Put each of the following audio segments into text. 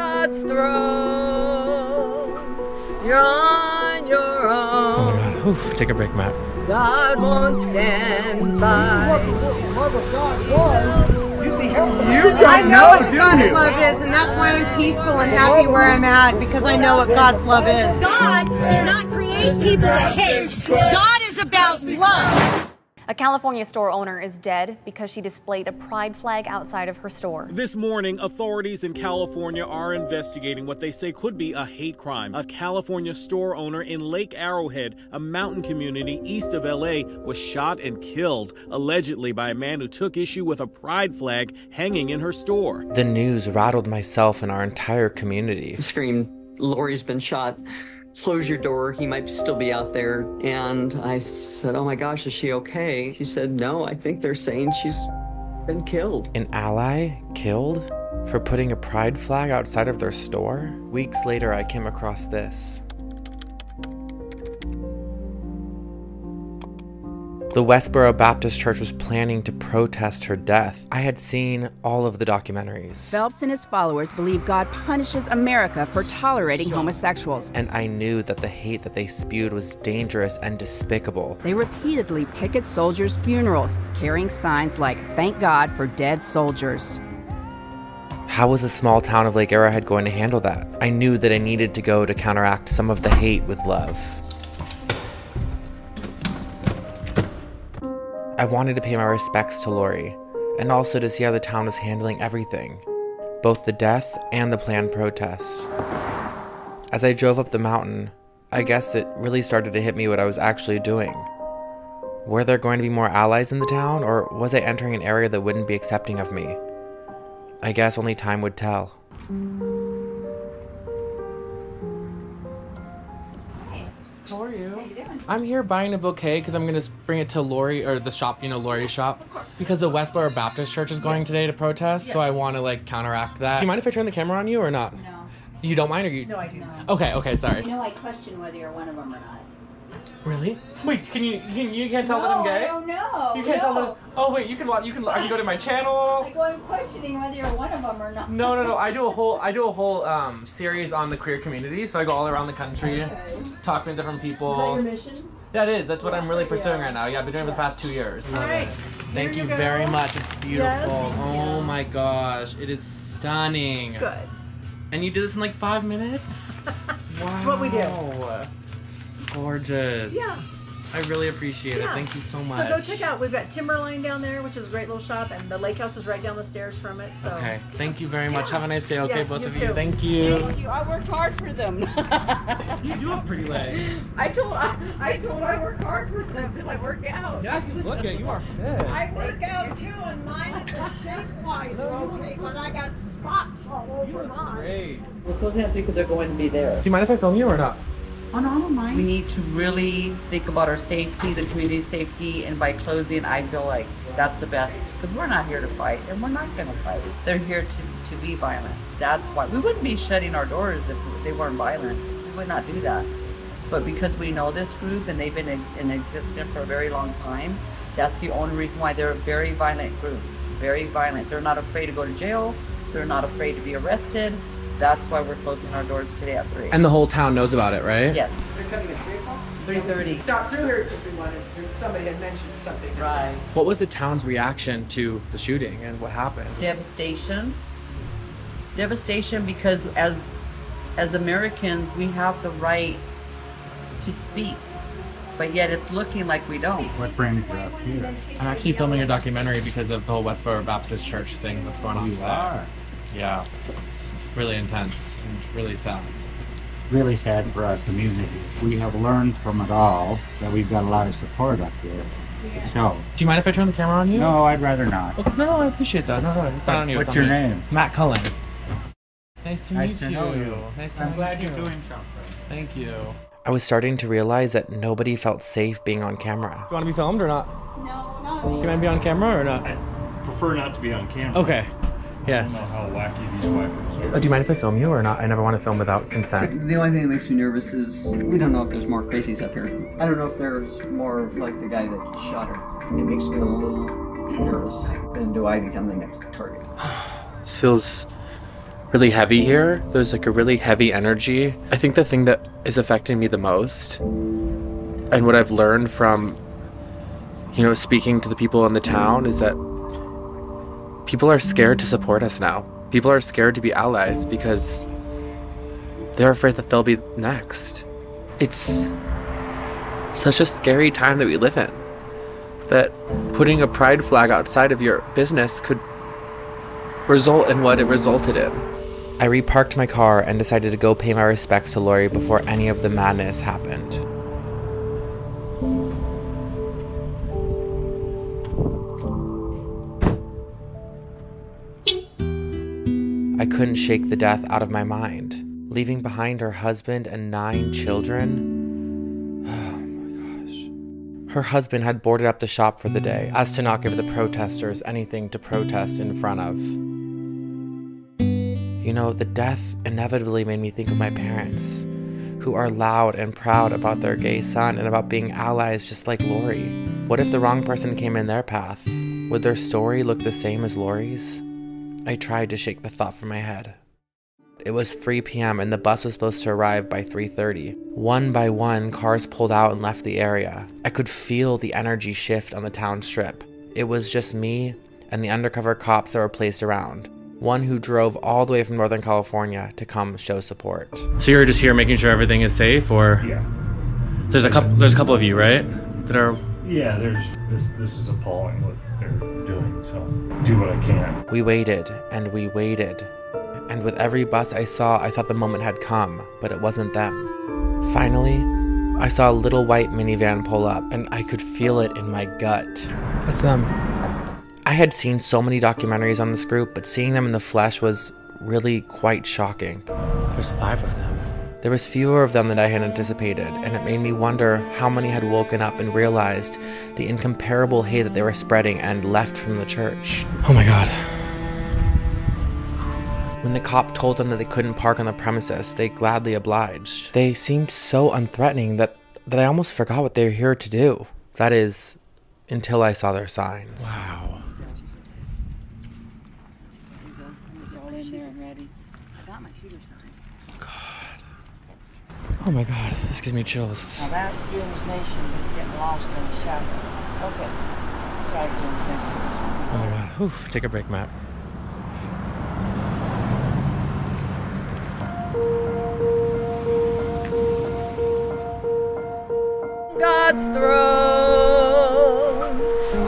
God's throne. You're on your Oh own. my god. Oof, take a break, Matt. God won't stand by. I know what God's love is, and that's why I'm peaceful and happy where I'm at because I know what God's love is. God did not create people to hate. God is about love. A California store owner is dead because she displayed a pride flag outside of her store. This morning, authorities in California are investigating what they say could be a hate crime. A California store owner in Lake Arrowhead, a mountain community east of LA, was shot and killed, allegedly by a man who took issue with a pride flag hanging in her store. The news rattled myself and our entire community. screamed, Lauri's been shot. Close your door. He might still be out there. And I said, Oh my gosh, is she okay? She said, No, I think they're saying she's been killed. An ally killed for putting a pride flag outside of their store? Weeks later, I came across this. The Westboro Baptist Church was planning to protest her death. I had seen all of the documentaries. Phelps and his followers believe God punishes America for tolerating homosexuals. And I knew that the hate that they spewed was dangerous and despicable. They repeatedly picket soldiers' funerals, carrying signs like, Thank God for dead soldiers. How was a small town of Lake Arrowhead going to handle that? I knew that I needed to go to counteract some of the hate with love. I wanted to pay my respects to Lauri, and also to see how the town was handling everything, both the death and the planned protests. As I drove up the mountain, I guess it really started to hit me what I was actually doing. Were there going to be more allies in the town, or was I entering an area that wouldn't be accepting of me? I guess only time would tell. I'm here buying a bouquet because I'm gonna bring it to Lauri or the shop, you know, Lauri's shop, because the Westboro Baptist Church is going today to protest. So I want to like counteract that. Do you mind if I turn the camera on you or not? No. You don't mind, or you? No, I do not. Okay, okay, sorry. You know, I question whether you're one of them or not. Really? Wait, can you can you can't tell no, that I'm gay? I don't know. You can't tell no. that. Oh wait, you can watch. You can. I can go to my channel. Like, I'm questioning whether you're one of them or not. No, no, no. I do a whole I do a whole um, series on the queer community. So I go all around the country, Okay. talking to different people. Is that your mission? That is. That's what I'm really pursuing Yeah. right now. Yeah, I've been doing it for the past two years. All right. Thank Here you you very much. It's beautiful. Yes. Oh my gosh, it is stunning. Good. And you did this in like five minutes? wow. It's what we do. Gorgeous. Yeah. I really appreciate Yeah. it. Thank you so much. So much. go check out. We've got Timberline down there, which is a great little shop, and the lake house is right down the stairs from it. So Okay. Thank you very much. Have a nice day. Okay, Yeah, both you of you. Thank you. Thank you. I worked hard for them. You do have pretty legs. I told I, I told I work hard for them because I work out. Yeah, look at you are fit. I work out too, and mine the shape wise are okay, but I got spots all over mine. Great. We're closing at three because they're going to be there. Do you mind if I film you or not? On. We need to really think about our safety, the community safety, and by closing, I feel like that's the best because we're not here to fight and we're not going to fight. They're here to, to be violent. That's why we wouldn't be shutting our doors if they weren't violent. We would not do that. But because we know this group and they've been in, in existence for a very long time, that's the only reason why they're a very violent group. Very violent. They're not afraid to go to jail. They're not afraid to be arrested. That's why we're closing our doors today at 3. And the whole town knows about it, right? Yes. They're coming at three o'clock. 3.30. Stop through here because we wanted. Somebody had mentioned something. Right. What was the town's reaction to the shooting and what happened? devastation devastation because as as americans we have the right to speak but yet it's looking like we don't What brings you up here? I'm actually filming a documentary because of the whole Westboro Baptist Church thing that's going on You today. are. Yeah. It's really intense and really sad. Really sad for our community. We have learned from it all that we've got a lot of support up here. So, Do you mind if I turn the camera on you? no, I'd rather not. Okay, no, I appreciate that. No, no, it's not on you. What's your me. name? Matt Cullen. Nice to Nice meet to you. know you. Nice to I'm meet glad you. you're doing something. Thank you. I was starting to realize that nobody felt safe being on camera. Do you want to be filmed or not? No, not Can I be on camera or not? I prefer not to be on camera. Okay. I Yeah. don't know how wacky these weapons Uh, do you mind if I film you or not? I never want to film without consent. The only thing that makes me nervous is we don't know if there's more crazies up here. I don't know if there's more of like the guy that shot her. It makes me a little nervous. And do I become the next target? This feels really heavy here. There's like a really heavy energy. I think the thing that is affecting me the most and what I've learned from you know speaking to the people in the town is that people are scared to support us now. People are scared to be allies because they're afraid that they'll be next. It's such a scary time that we live in that putting a pride flag outside of your business could result in what it resulted in. I reparked my car and decided to go pay my respects to Lauri before any of the madness happened. I couldn't shake the death out of my mind. Leaving behind her husband and nine children. Oh my gosh. Her husband had boarded up the shop for the day, as to not give the protesters anything to protest in front of. You know, the death inevitably made me think of my parents, who are loud and proud about their gay son and about being allies just like Lauri. What if the wrong person came in their path? Would their story look the same as Lauri's? I tried to shake the thought from my head. It was 3 p.m. and the bus was supposed to arrive by 3:30. One by one, cars pulled out and left the area. I could feel the energy shift on the town strip. It was just me and the undercover cops that were placed around. One who drove all the way from Northern California to come show support. So you're just here making sure everything is safe, or Yeah. there's a couple. There's a couple of you, right? That are. Yeah, there's this. This is appalling what they're doing. So do what I can. We waited and we waited. And with every bus I saw, I thought the moment had come, but it wasn't them. Finally, I saw a little white minivan pull up, and I could feel it in my gut. That's them. I had seen so many documentaries on this group, but seeing them in the flesh was really quite shocking. There's five of them. There was fewer of them than I had anticipated, and it made me wonder how many had woken up and realized the incomparable hate that they were spreading and left from the church. Oh my god. When the cop told them that they couldn't park on the premises, they gladly obliged. They seemed so unthreatening that, that I almost forgot what they were here to do. That is, until I saw their signs. Wow. It's all in there and ready. I got my shooter sign. Oh my god. This gives me chills. Now that Dooms Nations is getting lost in the shadow. Okay. Five Dooms Nations. Oh my god. Whew. Take a break, Matt. God's throne.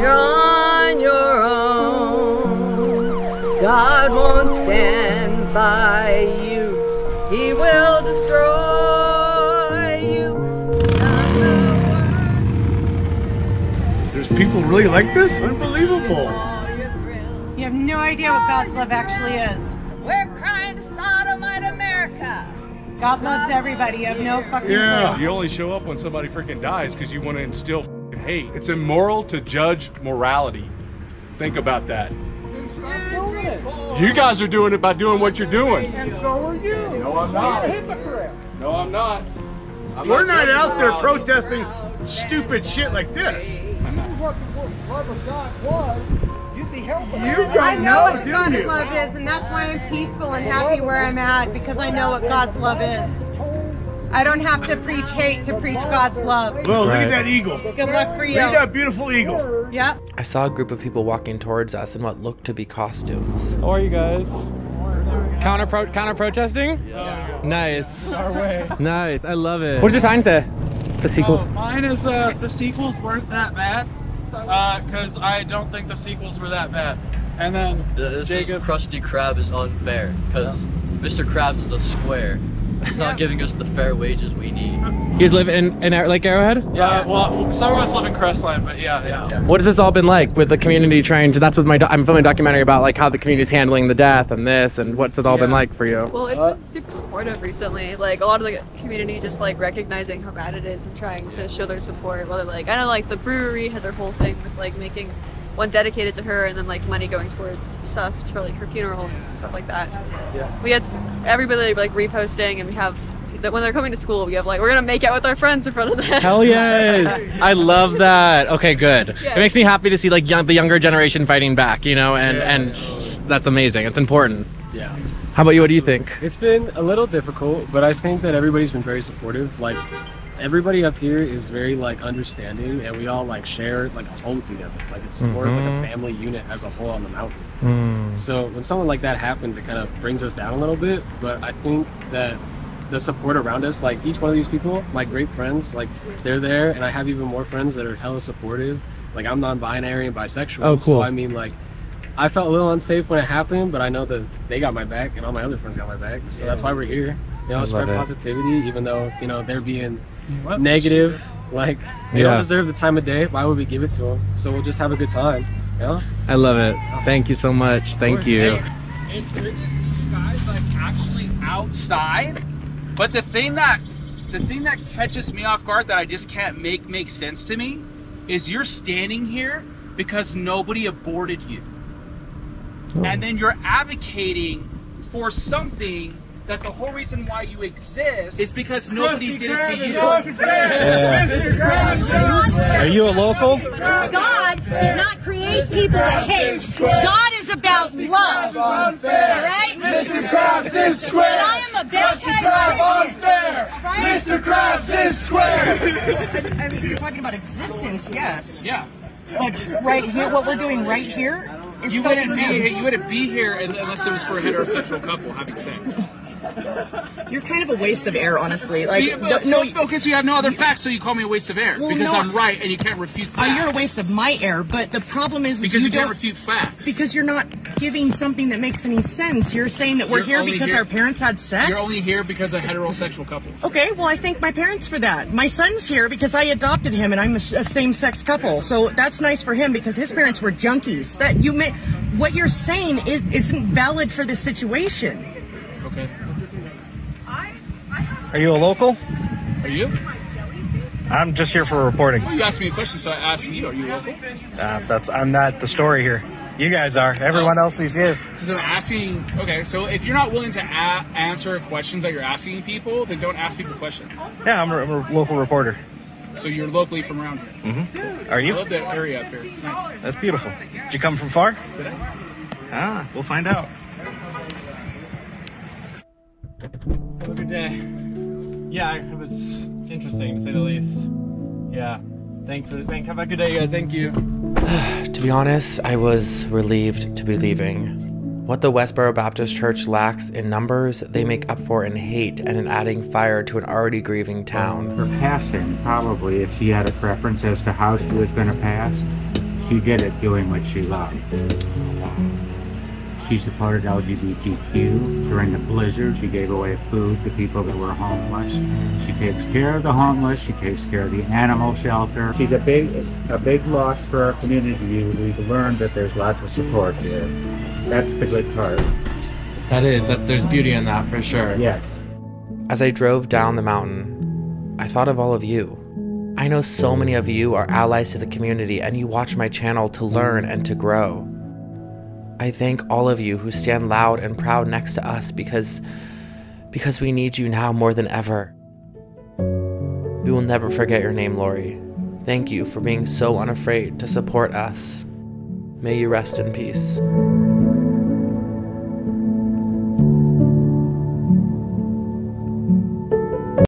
You're on your own. God won't stand by really like this? Unbelievable. You have no idea what God's love actually is. We're crying to sodomite America. God loves everybody. You have no fucking Yeah. clue. You only show up when somebody freaking dies because you want to instill f***ing hate. It's immoral to judge morality. Think about that. You guys are doing it by doing what you're doing. And so are you. No, I'm You're not. a hypocrite. No, I'm not. I'm We're not judging out there protesting stupid shit like this. What the love of God was, you'd be helping You us. I know what God's love is, and that's why I'm peaceful and happy where I'm at because I know what God's love is. I don't have to preach hate to preach God's love. Well, look Right. at that eagle. Good luck for you. Look at that beautiful eagle. Yep. I saw a group of people walking towards us in what looked to be costumes. How are you guys? Counter pro- counter protesting? Yeah. Nice. Our way. Nice. I love it. What does your sign say? The sequels. Oh, mine is uh, the sequels weren't that bad, Uh, because I don't think the sequels were that bad. And then This Jacob, is Krusty Krab is unfair because Mr. Krabs is a square. He's not giving us the fair wages we need. You guys live in, in Ar- Lake Arrowhead? yeah, uh, well, some of us live in Crestline, but yeah, yeah. What has this all been like with the community trying to? That's what my, I'm filming a documentary about, like how the community's handling the death and this, and what's it all been like for you? Well, it's been super supportive recently. Like a lot of the community just like recognizing how bad it is and trying to show their support. Whether like I know like the brewery had their whole thing with like making one dedicated to her and then like money going towards stuff for like her funeral and stuff like that. Yeah. We had everybody like reposting and we have that when they're coming to school we have like we're gonna make out with our friends in front of them. Hell yes! I love that. Okay, good. Yeah. It makes me happy to see like young, the younger generation fighting back, you know, and and s- that's amazing. It's important. Yeah. How about you? What do you think? It's been a little difficult, but I think that everybody's been very supportive. Like everybody up here is very like understanding, and we all like share like a home together. Like it's more of like a Mhm. family unit as a whole on the mountain. Mm. So when something like that happens, it kind of brings us down a little bit. But I think that the support around us, like each one of these people, my great friends, like they're there, and I have even more friends that are hella supportive. Like I'm non-binary and bisexual. Oh, cool. So I mean, like I felt a little unsafe when it happened, but I know that they got my back, and all my other friends got my back. So that's why we're here. You know, I spread love it. positivity, even though you know they're being negative. Like they Yeah. don't deserve the time of day. Why would we give it to them? So we'll just have a good time. You know? I love it. Thank you so much. Thank you. It's good to see you guys like actually outside. But the thing that the thing that catches me off guard that I just can't make make sense to me is you're standing here because nobody aborted you. Oh. And then you're advocating for something that the whole reason why you exist is because nobody did it to you. Are you a local? God did not create people to hate. God is about love. All right? Mr. Krabs is square. And I am a baptized Mr. Krabs Christian. unfair. Mr. Krabs is square. I mean, you're talking about existence, yes. Yeah. But right here, what we're doing right here is You wouldn't be here, you wouldn't be here unless it was for a heterosexual couple having sex. You're kind of a waste of air, honestly. Like, Yeah, but- no, so- okay, so you have no other facts, so you call me a waste of air Well, because no, I'm right and you can't refute Uh, you're a waste of my air, but the problem is, because you, you can't don't refute facts. because you're not giving something that makes any sense. You're saying that we're You're here because here- our parents had sex. You're only here because of heterosexual couples. Okay, well, I thank my parents for that. My son's here because I adopted him, and I'm a, a same-sex couple. So that's nice for him because his parents were junkies. That you may, what you're saying is, isn't valid for this situation. Are you a local? Are you? I'm just here for reporting. Well, you asked me a question, so I asked you. Are you local? Uh, that's I'm not the story here. You guys are. Everyone else is here. Because I'm asking. Okay, so if you're not willing to a- answer questions that you're asking people, then don't ask people questions. Yeah, I'm a, I'm a local reporter. So you're locally from around here. hmm Are you? I love that area up here. It's nice. That's beautiful. Did you come from far? Did I? Ah, we'll find out. Have a good day. Yeah, it was interesting to say the least. Yeah. Thank for thank have a good day, guys. Thank you. To be honest, I was relieved to be leaving. What the Westboro Baptist Church lacks in numbers, they make up for in hate and in adding fire to an already grieving town. Her passing, probably, if she had a preference as to how she was going to pass, she did it doing what she loved. She supported LGBTQ. During the blizzard, she gave away food to people that were homeless. She takes care of the homeless. She takes care of the animal shelter. She's a big, a big loss for our community. We've learned that there's lots of support here. That's the good part. That is, that there's beauty in that for sure. Yes. As I drove down the mountain, I thought of all of you. I know so many of you are allies to the community and you watch my channel to learn and to grow. I thank all of you who stand loud and proud next to us because because we need you now more than ever. We will never forget your name, Lauri. Thank you for being so unafraid to support us. May you rest in peace.